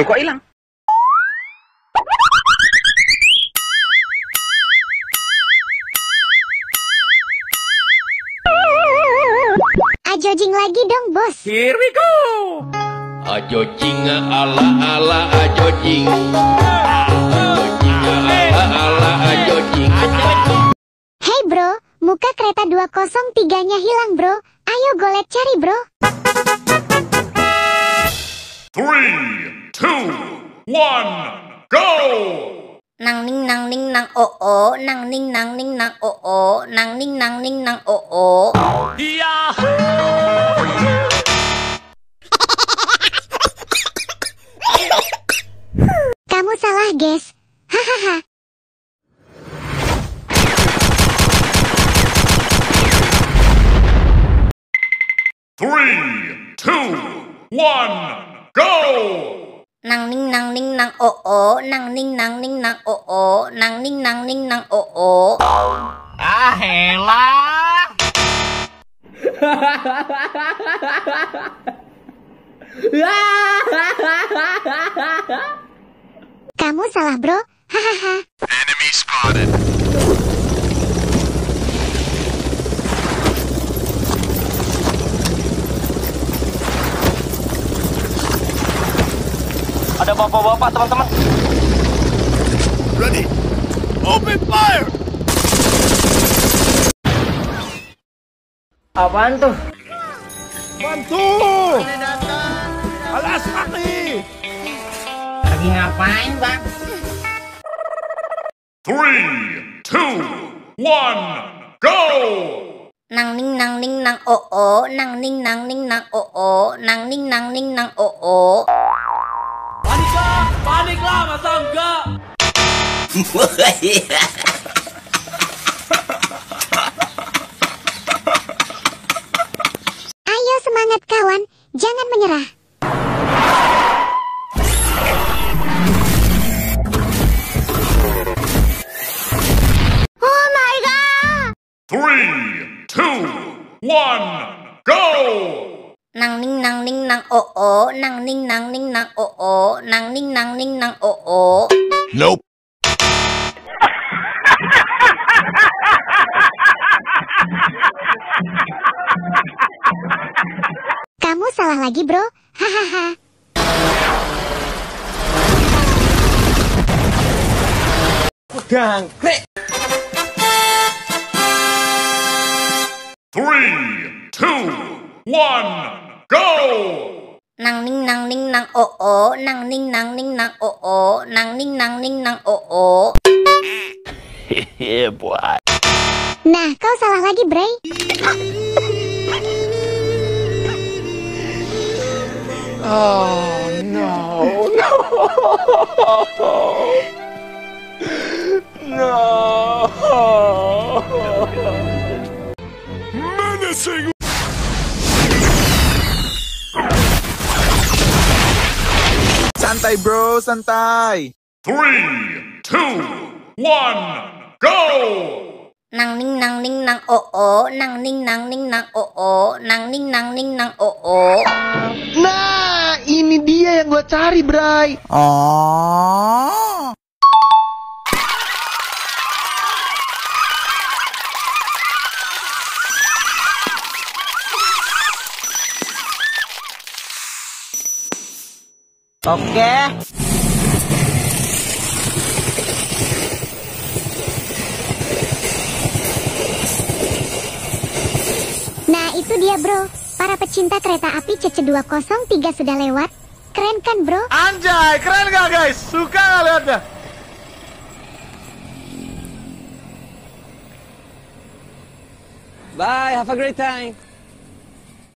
Loh kok hilang? Ajojing lagi dong, bos. Here we go. Ajojing ala ala ajojing. Ajojing ala ala ajojing. Hey bro, muka kereta 203-nya hilang bro. Ayo golet cari bro. Three, two, one, go! Nang ning nang ning nang o o nang ning nang ning nang o o nang ning nang ning nang o o Kamu salah, guys. Hahaha. Three, two, one, go! nang ning nang ning nang o o nang ning nang ning nang o o nang ning nang ning nang o o Ah, helah. Kamu salah, bro. Hahaha. Enemy spotted. Ada bapak-bapak, teman-teman. Ready. Open fire! Apaan tuh? Bantu! Alas kaki! Lagi ngapain, Bang? Three, two, one, go! nang ning nang ning nang o o nang ning nang ning nang o o nang ning nang ning nang o o Ayo semangat kawan, jangan menyerah. Oh my god! Three, two, one, go! Nang ning nang ning nang o o nang ning nang ning nang o o nang ning nang ning nang o o Nope. Kamu salah lagi, bro. Hahaha. Three, two, one, go! nang ning nang ning nang o o nang ning nang ning nang o o nang ning nang ning nang o o Yeah, boy. Nah, kau salah lagi, Bray. Menacing! Santai bro, santai. Three, two, one, go! nang ning nang ning nang o o nang ning nang ning nang o o nang ning nang ning nang o o Nah, ini dia yang gua cari, Bray. Oh. Oke. Nah, itu dia, bro. Para pecinta kereta api CC203 sudah lewat. Keren kan, bro? Anjay, keren gak guys? Suka gak liatnya? Bye, have a great time.